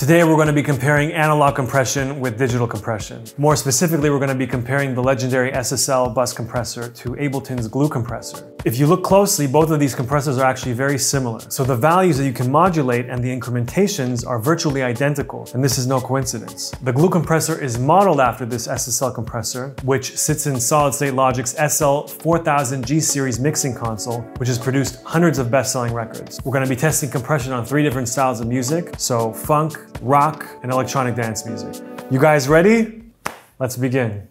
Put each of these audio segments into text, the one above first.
Today we're going to be comparing analog compression with digital compression. More specifically, we're going to be comparing the legendary SSL bus compressor to Ableton's glue compressor. If you look closely, both of these compressors are actually very similar. So the values that you can modulate and the incrementations are virtually identical, and this is no coincidence. The glue compressor is modeled after this SSL compressor, which sits in Solid State Logic's SSL4000 G series mixing console, which has produced hundreds of best-selling records. We're going to be testing compression on three different styles of music, so funk, rock, and electronic dance music. You guys ready? Let's begin.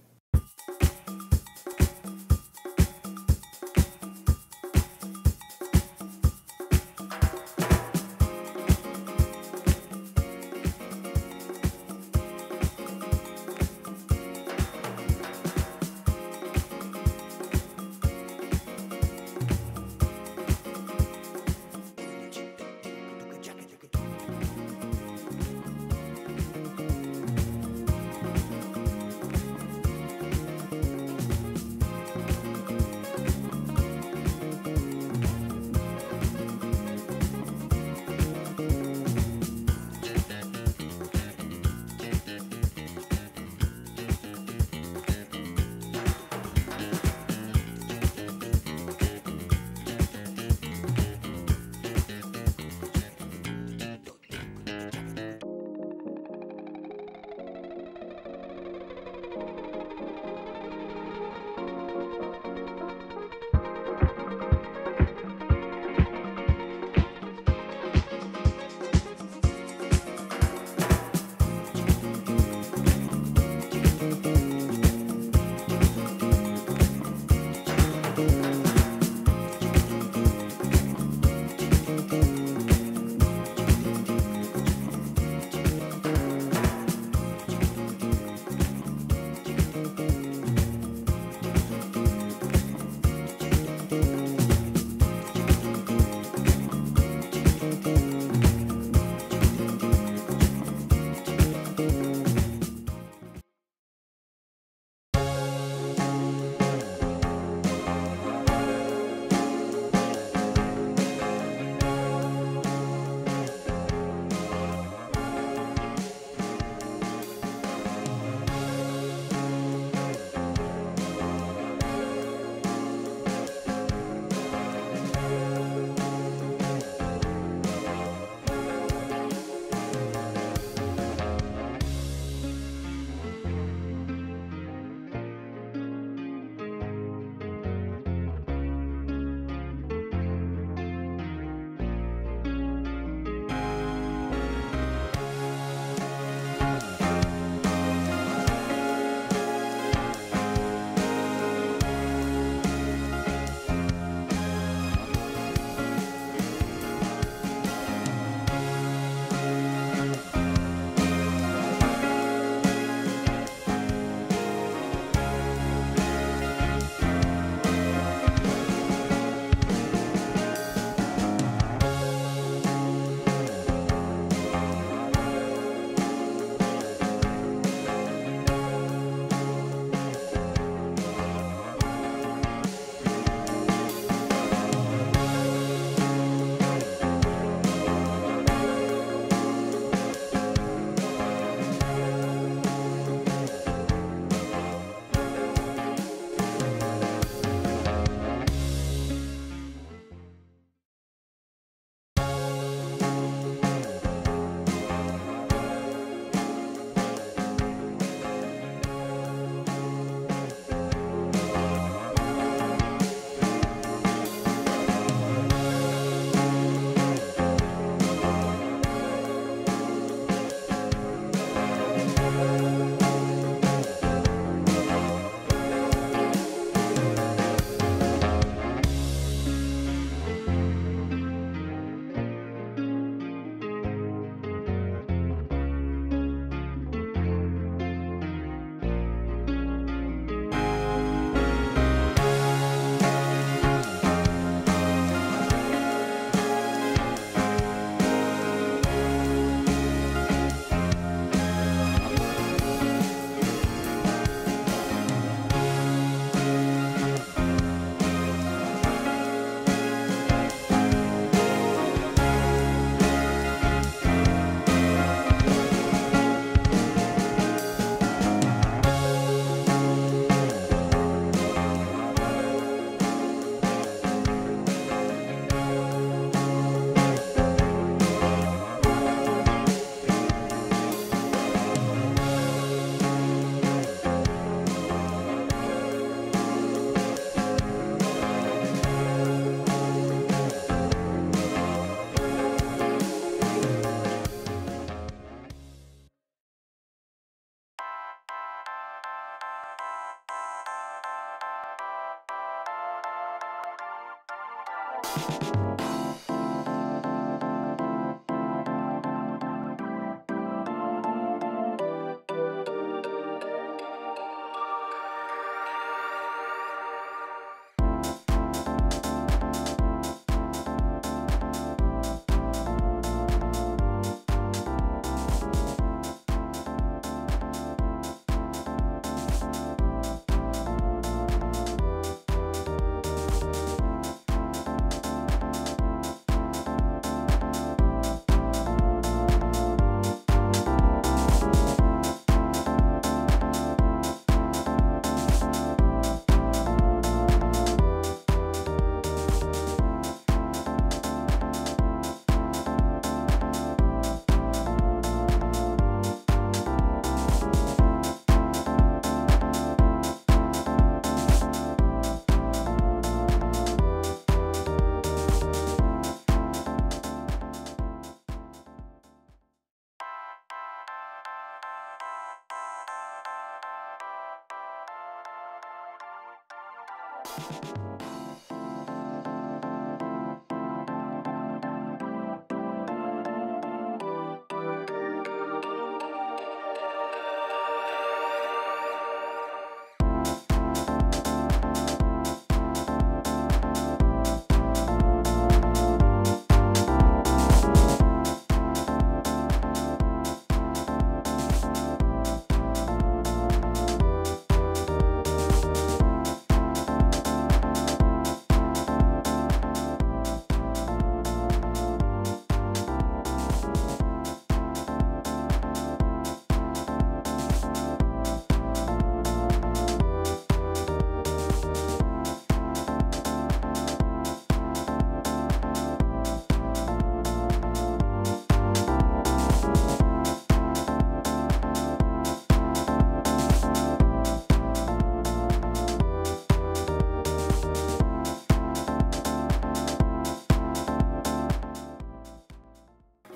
you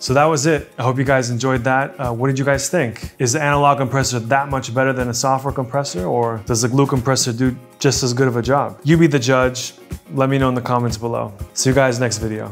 So that was it. I hope you guys enjoyed that. Uh, what did you guys think? Is the analog compressor that much better than a software compressor or does the glue compressor do just as good of a job? You be the judge. Let me know in the comments below. See you guys next video.